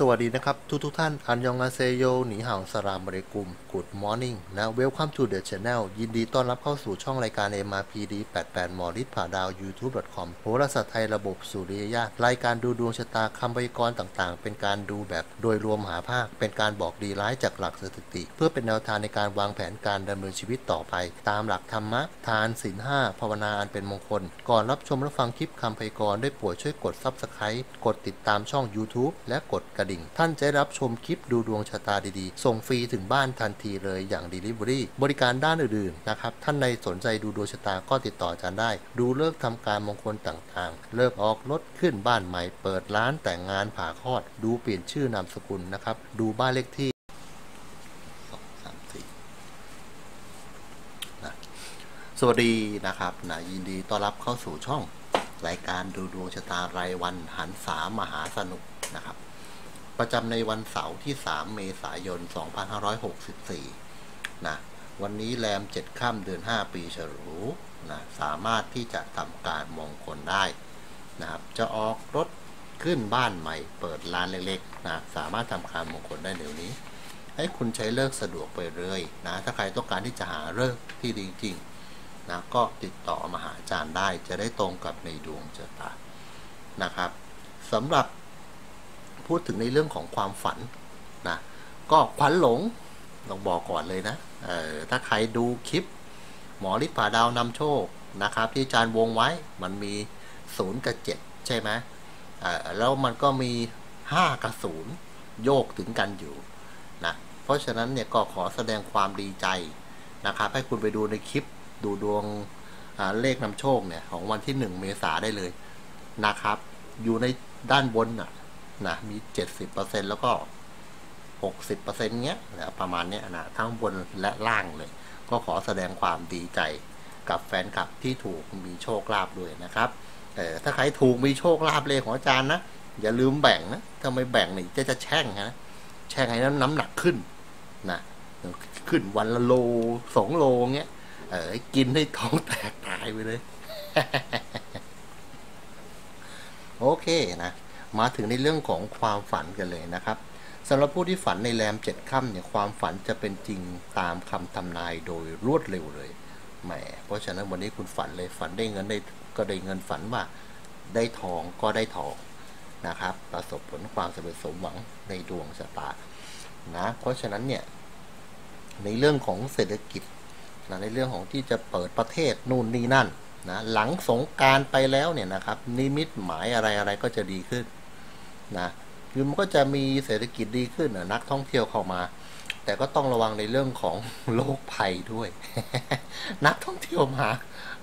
สวัสดีนะครับ ทุกทุกท่าน อันยองอาเซโยหนีห่าวสลามบริกุม Good Morning นะ Welcome to the channel ยินดีต้อนรับเข้าสู่ช่องรายการ MRPD 88 หมอฤทธิ์ผ่าดาว YouTube.com โหราศาสตร์ไทยระบบสุริยญาตรายการดูดวงชะตาคำพยากรณ์ต่างๆ เป็นการดูแบบโดยรวมหาภาค เป็นการบอกดีร้ายจากหลักสถิติ เพื่อเป็นแนวทางในการวางแผนการดำเนินชีวิตต่อไป ตามหลักธรรมะ ทานศีลห้าภาวนาอันเป็นมงคล ก่อนรับชมและฟังคลิปคำพยากรณ์ได้โปรดช่วยกด Subscribe กดติดตามช่อง YouTube และกดกระดิ่ง ท่านจะได้รับชมคลิปดูดวงชะตาดีๆ ส่งฟรีถึงบ้านทันทีเลยอย่าง Delivery บริการด้านอื่นๆนะครับ ท่านใดสนใจดูดวงชะตาก็ติดต่ออาจารย์ได้ ดูเลิกษ์ทำการมงคลต่างๆ เลิกออกรถขึ้นบ้านใหม่ เปิดร้านแต่งงานผ่าคลอด ดูเปลี่ยนชื่อนามสกุลนะครับ ดูบ้านเลขที่สองสามสี่นะสวัสดีนะครับนะยินดีต้อนรับเข้าสู่ช่องรายการดูดวงชะตารายวันหันสามหาสนุกนะครับ ประจำในวันเสาร์ที่ 3 เมษายน 2564 นะ วันนี้แรม 7 ค่ำเดือน 5 ปีฉลูนะ สามารถที่จะทำการมงคลได้นะครับ จะออกรถขึ้นบ้านใหม่ เปิดร้านเล็กๆ นะ สามารถทำการมงคลได้เดี๋ยวนี้ ให้คุณใช้เลิกสะดวกไปเลยนะ ถ้าใครต้องการที่จะหาเลิกที่ดีจริงๆ นะ ก็ติดต่อมาหาอาจารย์ได้ จะได้ตรงกับในดวงชะตา นะครับสำหรับ พูดถึงในเรื่องของความฝันนะก็ขวัญหลงต้องบอกก่อนเลยนะเออถ้าใครดูคลิป หมอฤทธิ์ผ่าดาวนำโชคนะครับ ที่อาจารย์วงไว้มันมี 0 กับ 7 ใช่ไหมเออแล้วมันก็มี 5 กับ 0 โยกถึงกันอยู่นะเพราะฉะนั้นเนี่ยก็ขอแสดงความดีใจนะครับ ให้คุณไปดูในคลิปดูดวงเลขนำโชคเนี่ยของวันที่ 1 เมษาได้เลยนะครับ อยู่ในด้านบนน่ะ นะมี 70%แล้วก็ 60%เงี้ยนะประมาณเนี้ยนะทั้งบนและล่างเลย ก็ขอแสดงความดีใจกับแฟนคลับที่ถูกมีโชคลาภด้วยนะครับเออถ้าใครถูกมีโชคลาภเลยของอาจารย์นะอย่าลืมแบ่งนะถ้าไม่แบ่งนี่จะจะแช่งนะแช่งให้น้ำหนักขึ้นนะขึ้นวันละโลสองโลเงี้ยเออกินให้ท้องแตกตายไปเลย โอเคนะ มาถึงในเรื่องของความฝันกันเลยนะครับสำหรับผู้ที่ฝันในแรมเจ็ดค่ำเนี่ยความฝันจะเป็นจริงตามคำทำนายโดยรวดเร็วเลยแหมเพราะฉะนั้นวันนี้คุณฝันเลยฝันได้เงินได้ก็ได้เงินฝันว่าได้ทองก็ได้ทองนะครับ ประสบผลความสำเร็จสมหวังในดวงชะตานะเพราะฉะนั้นเนี่ยในเรื่องของเศรษฐกิจนะในเรื่องของที่จะเปิดประเทศนู่นนี่นั่นนะหลังสงการไปแล้วเนี่ยนะครับ นิมิตหมายอะไรอะไรก็จะดีขึ้น นะคือมันก็จะมีเศรษฐกิจดีขึ้นนะนักท่องเที่ยวเข้ามา แต่ก็ต้องระวังในเรื่องของโรคภัยด้วย นักท่องเที่ยวมา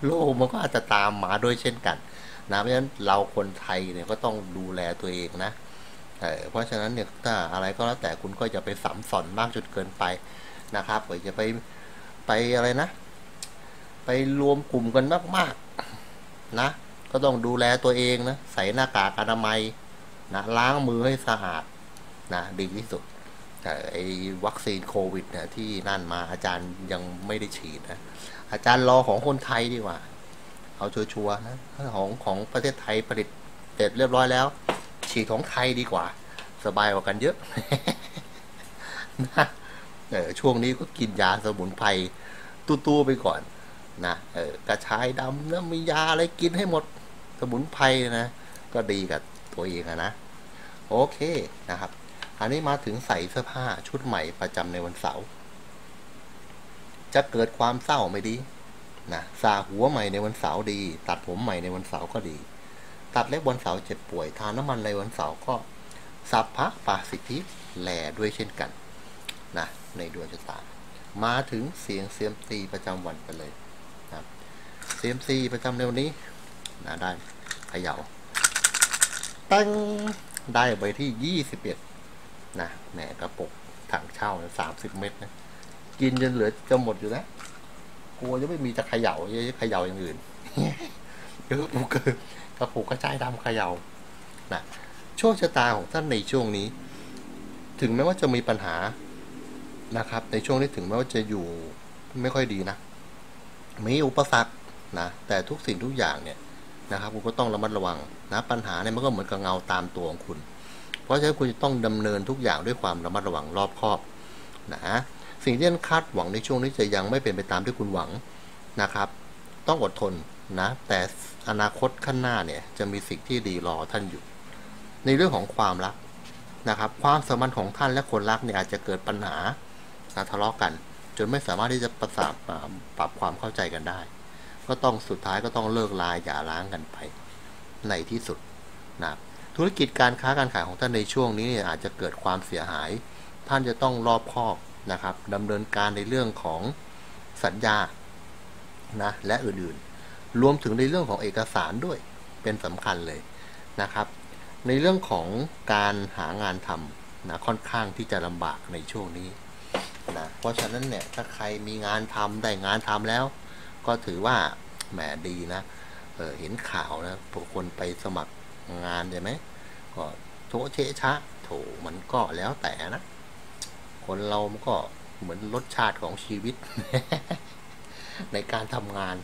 โรคมันก็อาจจะตามมาด้วยเช่นกันนะเพราะฉะนั้นเราคนไทยเนี่ยก็ต้องดูแลตัวเองนะเเพราะฉะนั้นเนี่ยถ้าอะไรก็แล้วแต่คุณก็จะไปสัมสอนมากจนเกินไปนะครับหรือจะไปไปอะไรนะ ไปรวมกลุ่มกันมากๆนะ ก็ต้องดูแลตัวเองนะ ใส่หน้ากากอนามัย นะล้างมือให้สะอาดนะดีที่สุดแต่ไอ้วัคซีนโควิดเนี่ยที่นั่นมาอาจารย์ยังไม่ได้ฉีดนะอาจารย์รอของคนไทยดีกว่า เอาชัวร์ๆนะของของประเทศไทยผลิตเสร็จเรียบร้อยแล้ว ฉีดของไทยดีกว่า สบายกว่ากันเยอะนะเออช่วงนี้ก็กินยาสมุนไพรตู้ๆไปก่อนนะเออกระชายดำนะมียาอะไรกินให้หมด สมุนไพรนะ ก็ดีกับ ตัวเองนะ โอเคนะครับ อันนี้มาถึงใส่เสื้อผ้าชุดใหม่ประจำในวันเสาร์ จะเกิดความเศร้าไม่ดีนะสาหัวใหม่ในวันเสาร์ดี ตัดผมใหม่ในวันเสาร์ก็ดี ตัดเล็บวันเสาร์เจ็บป่วย ทานน้ำมันในวันเสาร์ก็สัพพะปาสิทธิแหล่ด้วยเช่นกันนะในดวงชะตา มาถึงเสียงเซียมซีประจำวันกันเลยนะครับเซียมซีประจำในวันนี้นะได้เขย่า ตั้งได้ไปที่ยี่สิบเอ็ดนะแหนกระปุกถังเช่าสามสิบเม็ดนะ กินจนเหลือจะหมดอยู่แล้วกลัวจะไม่มีจะเขย่าจะเขย่าอย่างอื่นเยอะปุกเกินกระปุกกระจายดำเขย่านะโช่วงชะตาของท่านในช่วงนี้ ถึงแม้ว่าจะมีปัญหานะครับ ในช่วงนี้ถึงแม้ว่าจะอยู่ไม่ค่อยดีนะมีอุปสรรคนะแต่ทุกสิ่งทุกอย่างเนี่ย นะครับ คุณก็ต้องระมัดระวังนะปัญหาเนี่ยมันก็เหมือนกับเงาตามตัวของคุณ เพราะฉะนั้นคุณจะต้องดำเนินทุกอย่างด้วยความระมัดระวังรอบคอบนะสิ่งที่ท่านคาดหวังในช่วงนี้จะยังไม่เป็นไปตามที่คุณหวังนะครับ ต้องอดทนนะแต่อนาคตข้างหน้าเนี่ยจะมีสิ่งที่ดีรอท่านอยู่ ในเรื่องของความรักนะครับ ความสัมพันธ์ของท่านและคนรักเนี่ยอาจจะเกิดปัญหาทะเลาะกัน จนไม่สามารถที่จะประสานปรับความเข้าใจกันได้ ก็ต้องสุดท้ายก็ต้องเลิกลาอย่าล้างกันไป ในที่สุดนะธุรกิจการค้าการขายของท่านในช่วงนี้เนี่ยอาจจะเกิดความเสียหาย ท่านจะต้องรอบคอบนะครับดำเนินการในเรื่องของสัญญานะและอื่นๆ รวมถึงในเรื่องของเอกสารด้วยเป็นสำคัญเลยนะครับ ในเรื่องของการหางานทำนะค่อนข้างที่จะลำบากในช่วงนี้นะเพราะฉะนั้นเนี่ยถ้าใครมีงานทำได้งานทำแล้ว ก็ถือว่าแหมดีนะเเห็นข่าวนะพวกคนไปสมัครงานใช่ไหมก็โถเชชะโถมันก็แล้วแต่นะ คนเรามันก็เหมือนรสชาติของชีวิต ในการทำงาน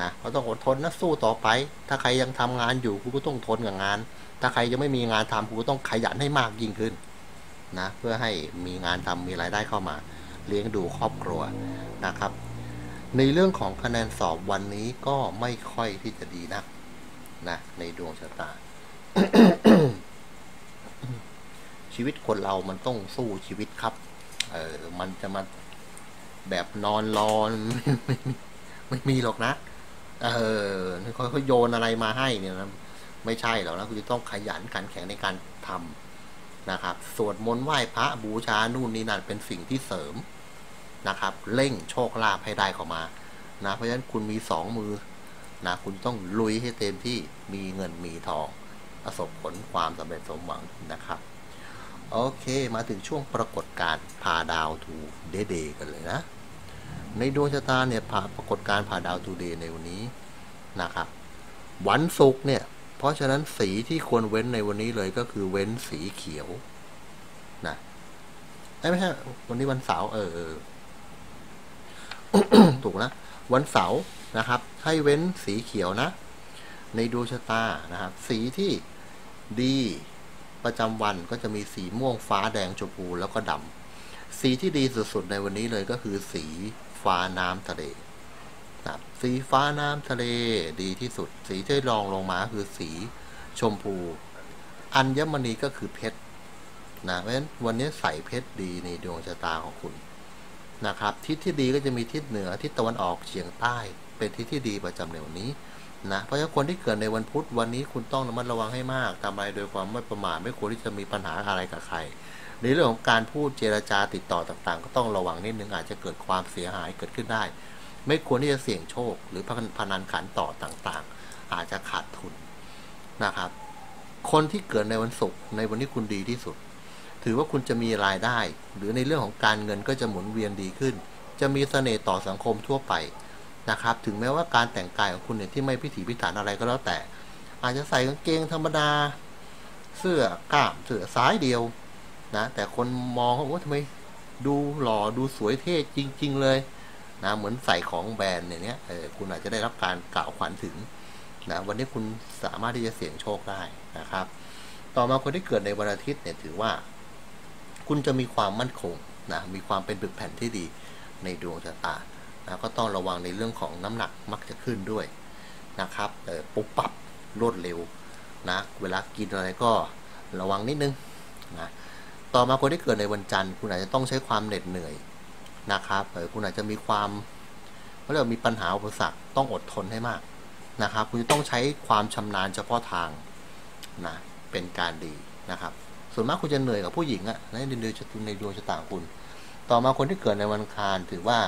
นะก็ต้องอดทนนะสู้ต่อไป ถ้าใครยังทำงานอยู่คุณก็ต้องทนกับงาน ถ้าใครยังไม่มีงานทำคุณก็ต้องขยันให้มากยิ่งขึ้นนะเพื่อให้มีงานทำมีรายได้เข้ามา เลี้ยงดูครอบครัวนะครับ ในเรื่องของคะแนนสอบวันนี้ก็ไม่ค่อยที่จะดีนักนะในดวงชะตา ชีวิตคนเรามันต้องสู้ชีวิตครับ เออมันจะมาแบบนอนรอนไม่มีหรอกนะ เออเขาโยนอะไรมาให้เนี่ยนะไม่ใช่หรอกนะคุณจะต้องขยันขันแข็งในการทำนะครับ สวดมนต์ไหว้พระบูชานู่นนี่นั่นเป็นสิ่งที่เสริม นะครับเร่งโชคลาภให้ได้เข้ามานะเพราะฉะนั้นคุณมีสองมือนะคุณต้องลุยให้เต็มที่มีเงินมีทอง ประสบผลความสำเร็จสมหวังนะครับ โอเคมาถึงช่วงปรากฏการผ่าดาว today เดย์กันเลยนะ ในดวงชะตาเนี่ยผ่าปรากฏการผ่าดาว today ในวันนี้นะครับ วันศุกร์เนี่ย เพราะฉะนั้นสีที่ควรเว้นในวันนี้เลยก็คือเว้นสีเขียวนะไม่ใช่วันนี้วันเสาร์เออ ถูกนะวันเสาร์นะครับ ให้เว้นสีเขียวนะ ในดวงชะตานะครับ สีที่ดีประจำวันก็จะมีสีม่วงฟ้าแดงชมพูแล้วก็ดำสีที่ดีสุดๆในวันนี้เลยก็คือสีฟ้าน้ำทะเลนะสีฟ้าน้ำทะเลดีที่สุด สีที่รองลงมาคือสีชมพู อัญมณีก็คือเพชรนะเพราะฉะนั้นวันนี้ใส่เพชรดีในดวงชะตาของคุณ นะครับ ทิศที่ดีก็จะมีทิศเหนือทิศตะวันออกเฉียงใต้ เป็นทิศที่ดีประจำในวันนี้นะเพราะฉะนั้นคนที่เกิดในวันพุธวันนี้คุณต้องระมัดระวังให้มากทำอะไรโดยความไม่ประมาทไม่ควรที่จะมีปัญหาอะไรกับใครในเรื่องของการพูดเจรจาติดต่อต่างๆ ก็ต้องระวังนิดนึงอาจจะเกิดความเสียหายเกิดขึ้นได้ ไม่ควรที่จะเสี่ยงโชค หรือพนันขันต่อต่างๆ อาจจะขาดทุนนะครับ คนที่เกิดในวันศุกร์ในวันนี้คุณดีที่สุด ถือว่าคุณจะมีรายได้ หรือในเรื่องของการเงินก็จะหมุนเวียนดีขึ้น จะมีเสน่ห์ต่อสังคมทั่วไปนะครับ ถึงแม้ว่าการแต่งกายของคุณเนี่ยที่ไม่พิถีพิถันอะไรก็แล้วแต่ อาจจะใส่กางเกงธรรมดา เสื้อกล้ามเสื้อสายเดียวนะแต่คนมองว่าทำไมดูหล่อดูสวยเท่จริง ๆ เลยนะเหมือนใส่ของแบรนด์เนี่ยเออคุณอาจจะได้รับการกล่าวขวัญถึงนะวันนี้คุณสามารถที่จะเสี่ยงโชคได้นะครับ ต่อมาคนที่เกิดในวันอาทิตย์เนี่ยถือว่า คุณจะมีความมั่นคงนะมีความเป็นปึกแผ่นที่ดีในดวงชะตานะก็ต้องระวังในเรื่องของน้ำหนักมักจะขึ้นด้วยนะครับเออปุ๊บปับรวดเร็วนะเวลากินอะไรก็ระวังนิดนึงนะต่อมาคนที่เกิดในวันจันทร์ คุณอาจจะต้องใช้ความเหน็ดเหนื่อยนะครับเออคุณอาจจะมีความเขาเรียกมีปัญหาอุปสรรคต้องอดทนให้มากนะครับ คุณจะต้องใช้ความชำนาญเฉพาะทางนะเป็นการดีนะครับ ส่วนมากคุณจะเหนื่อยกับผู้หญิงอะในดวงในดวงชะตาคุณ ต่อมาคนที่เกิดในวันคารถือว่า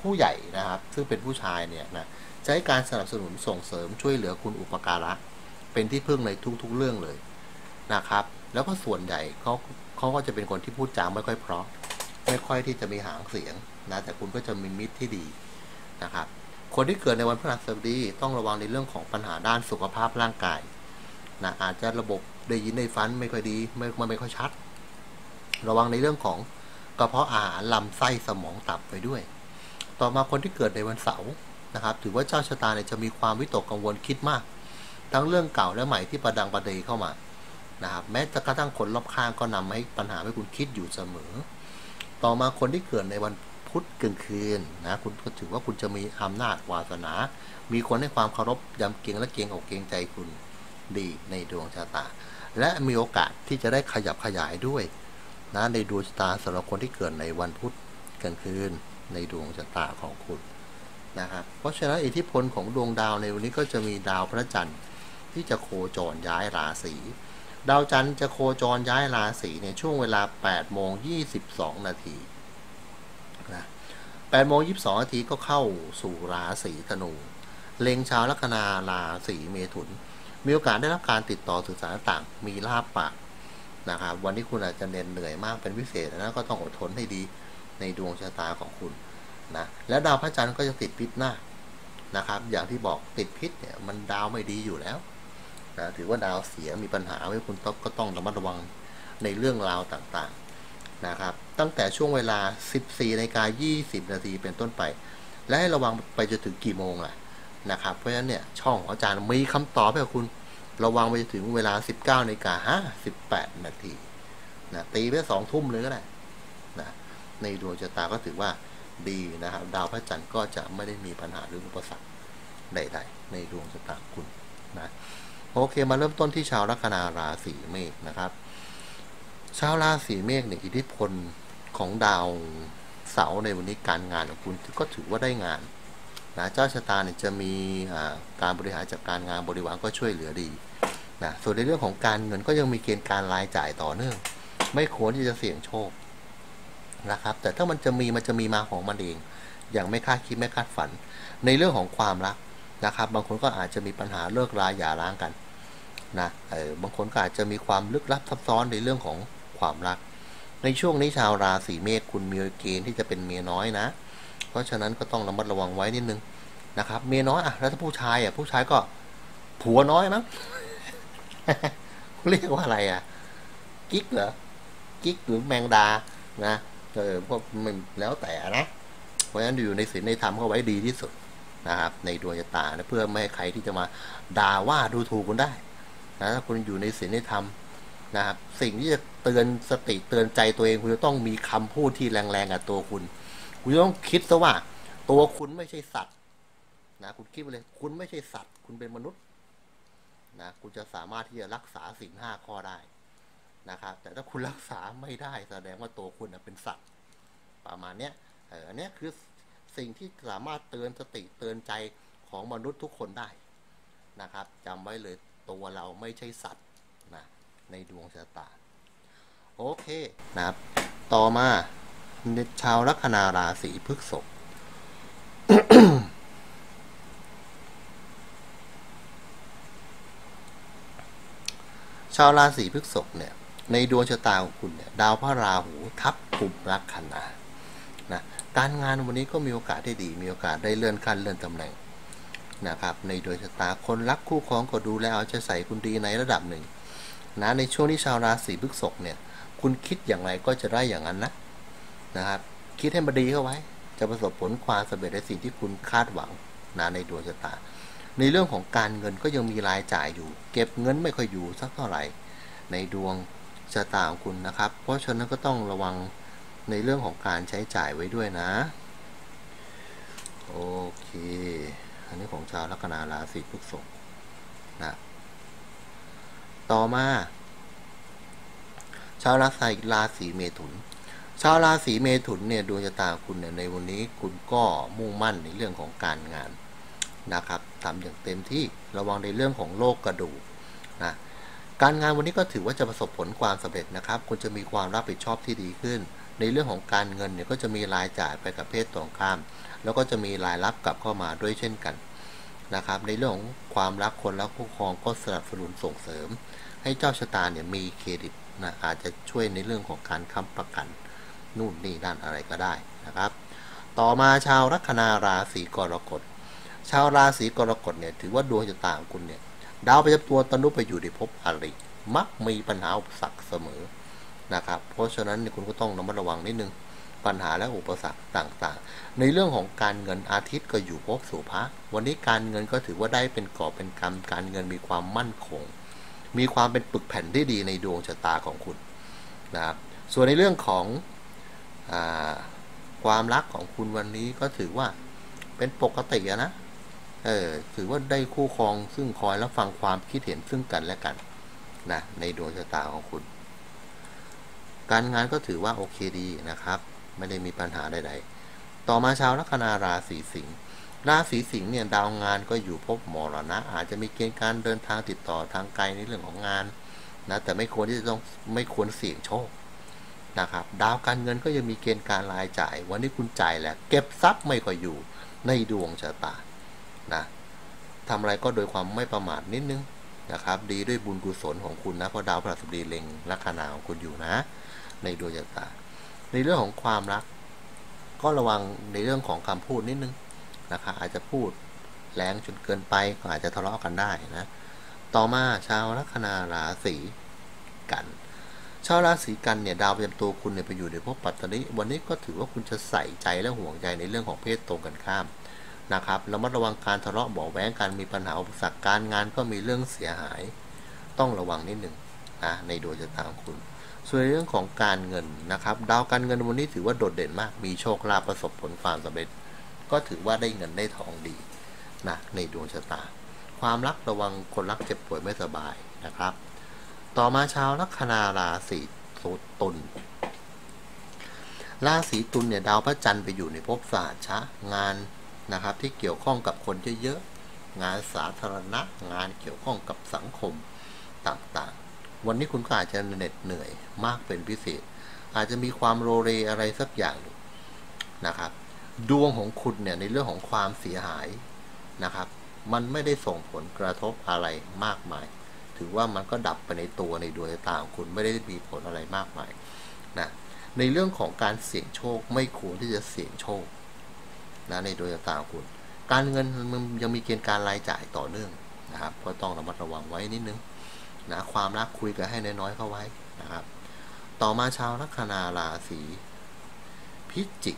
ผู้ใหญ่นะครับ ซึ่งเป็นผู้ชายเนี่ยนะจะใช้การสนับสนุนส่งเสริมช่วยเหลือคุณอุปการะ เป็นที่พึ่งในทุกๆเรื่องเลยนะครับ แล้วก็ส่วนใหญ่เขาเขาก็จะเป็นคนที่พูดจาไม่ค่อยเพราะ ไม่ค่อยที่จะมีหางเสียงนะแต่คุณก็จะมีมิตรที่ดีนะครับ คนที่เกิดในวันพฤหัสบดีต้องระวังในเรื่องของปัญหาด้านสุขภาพร่างกาย นะอาจจะระบบได้ยินได้ฟันไม่ค่อยดีไม่มันไม่ค่อยชัด ระวังในเรื่องของกระเพาะอาหารลำไส้สมองตับไปด้วย ต่อมาคนที่เกิดในวันเสาร์นะครับ ถือว่าเจ้าชะตาเนี่ยจะมีความวิตกกังวลคิดมาก ทั้งเรื่องเก่าและใหม่ที่ประดังประเดเข้ามานะครับแม้จะกระทั่งคนรอบข้างก็นำให้ปัญหาให้คุณคิดอยู่เสมอ ต่อมาคนที่เกิดในวันพุธกลางคืนนะคุณก็ถือว่าคุณจะมีอำนาจวาสนา มีคนให้ความเคารพยำเกรงและเกรงอกเกรงใจคุณ ดีในดวงชะตา และมีโอกาสที่จะได้ขยับขยายด้วยนะในดวงชะตาสำหรับคนที่เกิดในวันพุธกลางคืนในดวงชะตาของคุณนะครับเพราะฉะนั้นอิทธิพลของดวงดาวในวันนี้ก็จะมีดาวพระจันทร์ที่จะโคจรย้ายราศีดาวจันทร์จะโคจรย้ายราศีในช่วงเวลา8โมง22 นาทีนะ8โมง22 นาทีก็เข้าสู่ราศีธนู เล็งชาวลัคนาราศีเมถุน มีโอกาสได้รับการติดต่อสื่อสารต่างมีลาบปากนะครับวันนี้คุณอาจจะเหน็ดเหนื่อยมากเป็นพิเศษนะก็ต้องอดทนให้ดีในดวงชะตาของคุณนะและดาวพระจันทร์ก็จะติดพิษหน้านะครับ อย่างที่บอกติดพิษเนี่ยมันดาวไม่ดีอยู่แล้วนะถือว่าดาวเสียมีปัญหาไว้คุณต้องก็ต้องระมัดระวังในเรื่องราวต่างๆนะครับตั้งแต่ช่วงเวลา 14นาฬิกา20 นาทีเป็นต้นไป และให้ระวังไปจนถึงกี่โมงล่ะ นะครับเพราะฉะนั้นเนี่ยช่องของอาจารย์มีคำตอบให้กับคุณระวังไปถึงเวลา 19นาฬิกา58นาทีนะตีไปสองทุ่มเลยก็ได้นะในดวงชะตาก็ถือว่าดีนะครับ ดาวพระจันทร์ก็จะไม่ได้มีปัญหาหรืออุปสรรคใดๆในดวงชะตาคุณนะโอเคมาเริ่มต้นที่ชาวลัคนาราศีเมษนะครับ ชาวราศีเมษเนี่ยอิทธิพลของดาวเสาร์ในวันนี้การงานของคุณก็ถือว่าได้งาน นะเจ้าชะตาเนี่ยจะมีการบริหารจัดการงานบริวารก็ช่วยเหลือดีนะส่วนในเรื่องของการเงินก็ยังมีเกณฑ์การรายจ่ายต่อเนื่อง ไม่ควรที่จะเสี่ยงโชคนะครับ แต่ถ้ามันจะมีมันจะมีมาของมันเอง อย่างไม่คาดคิดไม่คาดฝัน ในเรื่องของความรักนะครับ บางคนก็อาจจะมีปัญหาเลิกราหย่าร้างกันนะเออบางคนก็อาจจะมีความลึกลับซับซ้อนในเรื่องของความรัก ในช่วงนี้ชาวราศีเมษคุณมีเกณฑ์ที่จะเป็นเมียน้อยนะ เพราะฉะนั้นก็ต้องระมัดระวังไว้นิดนึงนะครับ เมียน้อยอะแล้วถ้าผู้ชายอะผู้ชายก็ผัวน้อยมั้งเรียกว่าอะไรอะ กิ๊กเหรอ กิ๊กหรือแมงดา นะเออพวกมันแล้วแต่นะ เพราะฉะนั้นอยู่ในศีลในธรรมก็ไว้ดีที่สุดนะครับ ในดวงชะตานะเพื่อไม่ให้ใครที่จะมาด่าว่าดูถูกคุณได้นะถ้าคุณอยู่ในศีลในธรรมนะครับ สิ่งที่จะเตือนสติเตือนใจตัวเองคุณจะต้องมีคำพูดที่แรงๆกับตัวคุณ คุณต้องคิดซะว่า ตัวคุณไม่ใช่สัตว์นะคุณคิดไปเลย คุณไม่ใช่สัตว์ คุณเป็นมนุษย์นะคุณจะสามารถที่จะรักษาสิ่งห้าข้อได้นะครับแต่ถ้าคุณรักษาไม่ได้แสดงว่าตัวคุณเป็นสัตว์ ประมาณเนี้ยเอออันนี้คือสิ่งที่สามารถเตือนสติเตือนใจของมนุษย์ทุกคนได้นะครับจำไว้เลยตัวเราไม่ใช่สัตว์นะในดวงชะตา โอเคนะครับ ต่อมา ชาวลัคนาราศีพฤษภชาวราศีพฤษภเนี่ย ในดวงชะตาของคุณเนี่ย ดาวพระราหูทับกลุ่มลัคนานะการงานวันนี้ก็มีโอกาสได้ดี มีโอกาสได้เลื่อนขั้นเลื่อนตำแหน่งนะครับในดวงชะตาคนรักคู่ครองก็ดูแลเอาใจใส่คุณดีในระดับหนึ่งนะในช่วงที่ชาวราศีพฤษภเนี่ย คุณคิดอย่างไรก็จะได้อย่างนั้นนะ นะครับ คิดให้มันดีเข้าไว้ จะประสบผลความสำเร็จในสิ่งที่คุณคาดหวังนะในดวงชะตา ในเรื่องของการเงินก็ยังมีรายจ่ายอยู่ เก็บเงินไม่ค่อยอยู่สักเท่าไหร่ ในดวงชะตาของคุณนะครับ เพราะฉะนั้นก็ต้องระวังในเรื่องของการใช้จ่ายไว้ด้วยนะ โอเค อันนี้ของชาวลัคนาราศีพฤษภนะต่อมา ชาวราศีราศีเมถุน ชาวราศีเมถุนเนี่ยดวงชะตาคุณเนี่ยในวันนี้คุณก็มุ่งมั่นในเรื่องของการงานนะครับทำอย่างเต็มที่ระวังในเรื่องของโรคกระดูกนะการงานวันนี้ก็ถือว่าจะประสบผลความสำเร็จนะครับ คุณจะมีความรับผิดชอบที่ดีขึ้น ในเรื่องของการเงินเนี่ยก็จะมีรายจ่ายไปกับเพศตรงข้าม แล้วก็จะมีรายรับกลับเข้ามาด้วยเช่นกันนะครับ ในเรื่องของความรักคนรักคู่ครองก็สนับสนุนส่งเสริม ให้เจ้าชะตาเนี่ยมีเครดิตนะอาจจะช่วยในเรื่องของการค้ำประกัน นู่นนี่นั่นอะไรก็ได้นะครับ ต่อมาชาวลัคนาราศีกรกฎ ชาวราศีกรกฎเนี่ยถือว่าดวงชะตาของคุณเนี่ยดาวประจำตัวตนุไปอยู่ในภพอริมักมีปัญหาอุปสรรคเสมอนะครับ เพราะฉะนั้นคุณก็ต้องระมัดระวังนิดนึงปัญหาและอุปสรรคต่างๆ ในเรื่องของการเงินอาทิตย์ก็อยู่ภพสุภะวันนี้การเงินก็ถือว่าได้เป็นกอบเป็นกรรม การเงินมีความมั่นคง มีความเป็นปึกแผ่นที่ดีในดวงชะตาของคุณนะครับ ส่วนในเรื่องของ ความรักของคุณวันนี้ก็ถือว่าเป็นปกตินะเออถือว่าได้คู่ครองซึ่งคอยรับฟังความคิดเห็นซึ่งกันและกันนะในดวงชะตาของคุณ การงานก็ถือว่าโอเคดีนะครับ ไม่ได้มีปัญหาใดๆ ต่อมาชาวลัคนาราศีสิงห์ราศีสิงห์เนี่ยดาวงานก็อยู่พบมรณะอาจจะมีเกณฑ์การเดินทางติดต่อทางไกลในเรื่องของงานนะแต่ไม่ควรที่จะต้องไม่ควรเสี่ยงโชค นะครับ ดาวการเงินก็ยังมีเกณฑ์การรายจ่าย วันนี้คุณจ่ายแหละเก็บทรัพย์ไม่ค่อยอยู่ในดวงชะตานะทำอะไรก็โดยความไม่ประมาทนิดนึงนะครับ ดีด้วยบุญกุศลของคุณนะเพราะดาวพฤหัสบดีเล็งลัคนาของคุณอยู่นะ ในดวงชะตา ในเรื่องของความรัก ก็ระวังในเรื่องของคำพูดนิดนึงนะครับอาจจะพูดแรงจนเกินไปก็อาจจะทะเลาะกันได้นะ ต่อมาชาวลัคนาราศีกัน ชาวราศีกันเนี่ยดาวประจำตัวคุณเนี่ยไปอยู่ในภพปัตตานีวันนี้ก็ถือว่าคุณจะใส่ใจและห่วงใยในเรื่องของเพศตรงกันข้ามนะครับระมัดระวังการทะเลาะเบาแหวงการมีปัญหาอุปสรรคการงานก็มีเรื่องเสียหาย ต้องระวังนิดหนึ่งนะในดวงชะตาของคุณ ส่วนในเรื่องของการเงินนะครับ ดาวการเงินวันนี้ถือว่าโดดเด่นมาก มีโชคลาภประสบผลความสำเร็จ ก็ถือว่าได้เงินได้ทองดีนะในดวงชะตา ความรักระวังคนรักเจ็บป่วยไม่สบายนะครับ ต่อมาชาวลัคนาราศีตุลราศีตุลเนี่ยดาวพระจันทร์ไปอยู่ในภพสหัชชะงานนะครับที่เกี่ยวข้องกับคนเยอะๆงานสาธารณะงานเกี่ยวข้องกับสังคมต่างๆ วันนี้คุณก็อาจจะเหน็ดเหนื่อยมากเป็นพิเศษ อาจจะมีความโรเรอะไรสักอย่างหนึ่งนะครับ ดวงของคุณเนี่ยในเรื่องของความเสียหายนะครับ มันไม่ได้ส่งผลกระทบอะไรมากมาย ถือว่ามันก็ดับไปในตัวในดวงตาของคุณไม่ได้มีผลอะไรมากมายนะในเรื่องของการเสี่ยงโชคไม่ควรที่จะเสี่ยงโชคนะในโดยต่างคุณ การเงินมันยังมีเกณฑ์การรายจ่ายต่อเนื่องนะครับก็ต้องระมัดระวังไว้นิดนึงนะความรักคุยกันให้น้อยๆเข้าไว้นะครับ ต่อมาชาวลัคนาราศีพิจิก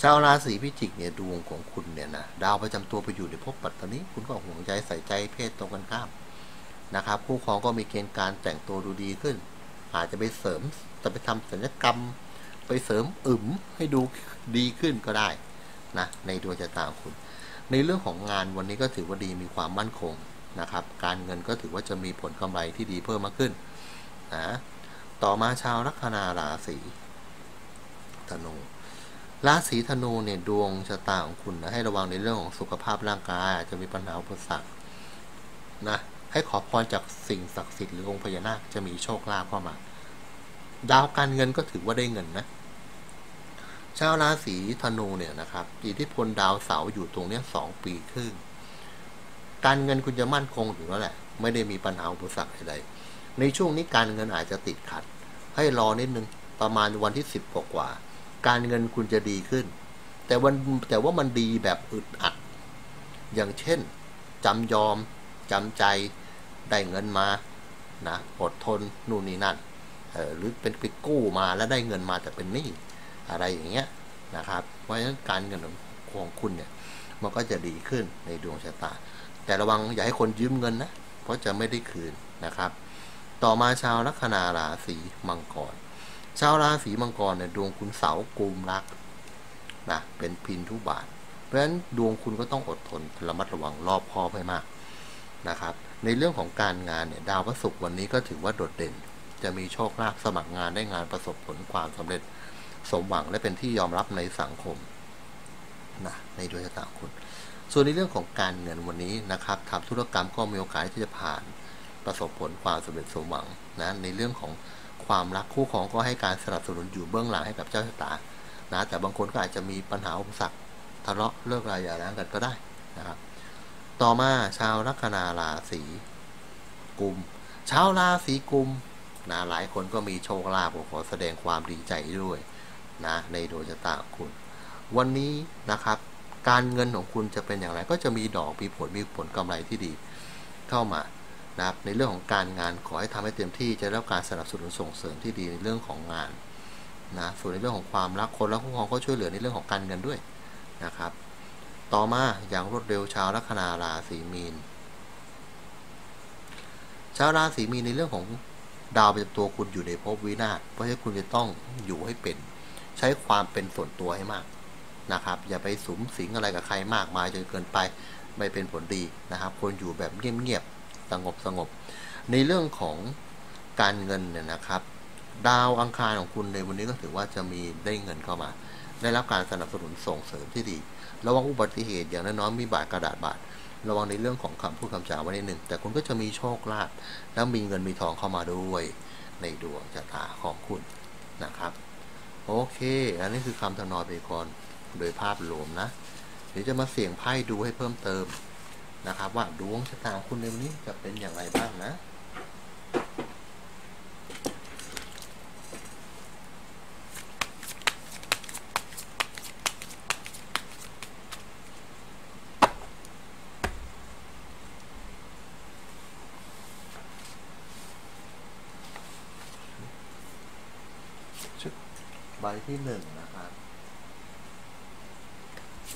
ชาวราศีพิจิกเนี่ยดวงของคุณเนี่ยนะดาวประจำตัวไปอยู่ในภพปัตตานีคุณก็ห่วงใจใส่ใจเพศตรงกันข้ามนะครับคู่ครองก็มีเกณฑ์การแต่งตัวดูดีขึ้น อาจจะไปเสริมจะไปทำศัลยกรรม ไปเสริมอึมให้ดูดีขึ้นก็ได้นะในดวงชะตาคุณ ในเรื่องของงานวันนี้ก็ถือว่าดีมีความมั่นคงนะครับ การเงินก็ถือว่าจะมีผลกำไรที่ดีเพิ่มมากขึ้นนะต่อมาชาวลัคนาราศีธนู ราศีธนูเนี่ยดวงชะตาของคุณนะให้ระวังในเรื่องของสุขภาพร่างกายอาจจะมีปัญหาอุปสรรคนะให้ขอพรจากสิ่งศักดิ์สิทธิ์หรือองค์พญานาคจะมีโชคลาภเข้ามา ดาวการเงินก็ถือว่าได้เงินนะชาวราศีธนูเนี่ยนะครับอิทธิพลดาวเสาร์อยู่ตรงนี้สองปีครึ่งการเงินคุณจะมั่นคงอยู่แล้วแหละ ไม่ได้มีปัญหาอุปสรรคอะไรในช่วงนี้การเงินอาจจะติดขัด ให้รอนิดนึงประมาณวันที่สิบกว่า การเงินคุณจะดีขึ้น แต่วันแต่ว่ามันดีแบบอึดอัด อย่างเช่นจำยอมจำใจได้เงินมานะอดทนนู่นนี่นั่นหรือเป็นไปกู้มาแล้วได้เงินมาแต่เป็นหนี้อะไรอย่างเงี้ยนะครับ เพราะฉะนั้นการเงินของคุณเนี่ยมันก็จะดีขึ้นในดวงชะตา แต่ระวังอย่าให้คนยืมเงินนะ เพราะจะไม่ได้คืนนะครับ ต่อมาชาวลัคนาราศีมังกร ชาวราศีมังกรเนี่ยดวงคุณเสากุมรักนะเป็นพินทุบาท เพราะฉะนั้นดวงคุณก็ต้องอดทนระมัดระวังรอบคอบให้มากนะครับ ในเรื่องของการงานเนี่ยดาวพระศุกร์วันนี้ก็ถือว่าโดดเด่น จะมีโชคลาภสมัครงานได้งานประสบผลความสำเร็จสมหวังและเป็นที่ยอมรับในสังคมนะในดวงชะตาคุณ ส่วนในเรื่องของการเงินวันนี้นะครับทำธุรกรรมก็มีโอกาสที่จะผ่านประสบผลความสำเร็จสมหวังนะในเรื่องของ ความรักคู่ของก็ให้การสนับสนุนอยู่เบื้องหลังให้กับเจ้าชะตานะแต่บางคนก็อาจจะมีปัญหาอุปสรรคทะเลาะเลิกราอย่าร้างกันก็ได้นะครับต่อมาชาวลัคนาราศีกุมชาวราศีกุมนะหลายคนก็มีโชคลาภขอแสดงความดีใจด้วยนะในดวงชะตาของคุณ วันนี้นะครับการเงินของคุณจะเป็นอย่างไรก็จะมีดอกมีผลมีผลกำไรที่ดีเข้ามา นะครับในเรื่องของการงานขอให้ทำให้เต็มที่จะได้รับการสนับสนุนส่งเสริมที่ดีในเรื่องของงานนะส่วนในเรื่องของความรักคนรักคู่ครองก็ช่วยเหลือในเรื่องของการเงินด้วยนะครับ ต่อมาอย่างรวดเร็วชาวลัคนาราศีมีน ชาวราศีมีนในเรื่องของดาวประจำตัวคุณอยู่ในภพวินาศเพราะฉะนั้นคุณจะต้องอยู่ให้เป็น ใช้ความเป็นส่วนตัวให้มากนะครับ อย่าไปสุมสิงอะไรกับใครมากมายจนเกินไปไม่เป็นผลดีนะครับควรอยู่แบบเงียบๆ สงบสงบ ในเรื่องของการเงินเนี่ยนะครับ ดาวอังคารของคุณในวันนี้ก็ถือว่าจะมีได้เงินเข้ามา ได้รับการสนับสนุนส่งเสริมที่ดี ระวังอุบัติเหตุอย่างน้อยๆมีบาดกระดาษบาดระวังในเรื่องของคำพูดคำจาไว้ในหนึ่ง แต่คุณก็จะมีโชคลาภแล้วมีเงินมีทองเข้ามาด้วยในดวงชะตาของคุณนะครับ โอเค อันนี้คือคำทำนายเบคอนโดยภาพรวมนะ เดี๋ยวจะมาเสี่ยงไพ่ดูให้เพิ่มเติม นะครับ ว่าดวงชะตาของคุณในวันนี้จะเป็นอย่างไรบ้างนะชุดใบที่หนึ่งนะครับ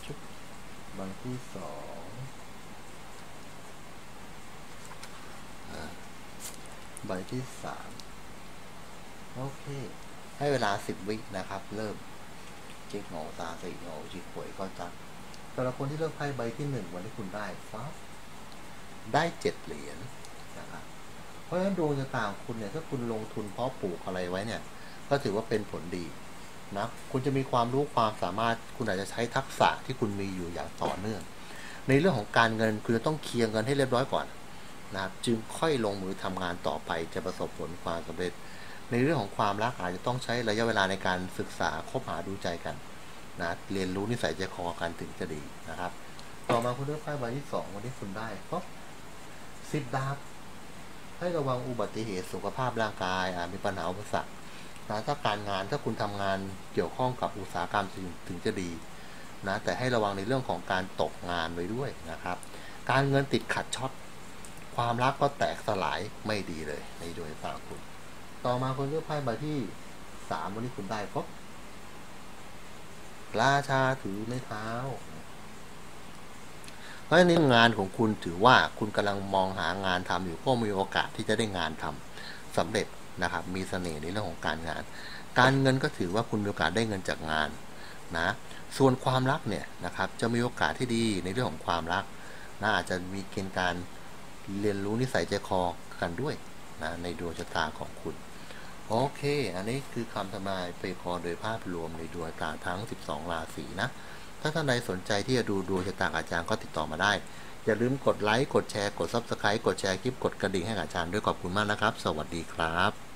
ชุดใบที่สองอ่า ใบที่สามโอเค ให้เวลาสิบวินะครับ เริ่มเจ๊กหงอตาสีหงอจีหวยก็จัดสำหรับคนที่เลือกไพ่ใบที่หนึ่งวันที่คุณได้ฟ้าได้เจ็ดเหรียญนะครับเพราะฉะนั้นดวงชะตาของคุณเนี่ยถ้าคุณลงทุนเพาะปลูกอะไรไว้เนี่ย ก็ถือว่าเป็นผลดีนะคุณจะมีความรู้ความสามารถคุณอาจจะใช้ทักษะที่คุณมีอยู่อย่างต่อเนื่อง ในเรื่องของการเงินคุณจะต้องเคลียร์เงินให้เรียบร้อยก่อน นะครับจึงค่อยลงมือทำงานต่อไปจะประสบผลความสำเร็จ ในเรื่องของความรักอาจจะต้องใช้ระยะเวลาในการศึกษาคบหาดูใจกันนะเรียนรู้นิสัยใจคอกันถึงจะดีนะครับ ต่อมาคุณเลือกไพ่ใบที่สองวันที่คุณได้ก็สิบดาบให้ระวังอุบัติเหตุสุขภาพร่างกายอาจมีปัญหาอุปสรรคนะถ้าการงานถ้าคุณทำงานเกี่ยวข้องกับอุตสาหกรรมถถึงจะดีนะแต่ให้ระวังในเรื่องของการตกงานไว้ด้วยนะครับ การเงินติดขัดช็อต ความรักก็แตกสลายไม่ดีเลยในดวงตาคุณ ต่อมาคนเลือกไพ่ใบที่สามวันนี้คุณได้ก็ราชาถือไม้เท้า เพราะฉะนั้นงานของคุณถือว่าคุณกำลังมองหางานทำอยู่ก็มีโอกาสที่จะได้งานทำสำเร็จนะครับ มีเสน่ห์ในเรื่องของการงาน การเงินก็ถือว่าคุณมีโอกาสได้เงินจากงานนะ ส่วนความรักเนี่ยนะครับ จะมีโอกาสที่ดีในเรื่องของความรักนะอาจจะมีเกณฑ์การ เรียนรู้นิสัยใจคอกันด้วยนะในดวงชะตาของคุณ โอเค อันนี้คือคำทำนายไปคอโดยภาพรวมในดวงชะตาทั้ง 12 ราศีนะ ถ้าท่านใดสนใจที่จะดูดวงชะตาอาจารย์ก็ติดต่อมาได้ อย่าลืมกดไลค์ กดแชร์ กด Subscribe กดแชร์คลิป กดกระดิ่งให้อาจารย์ด้วยขอบคุณมากนะครับ สวัสดีครับ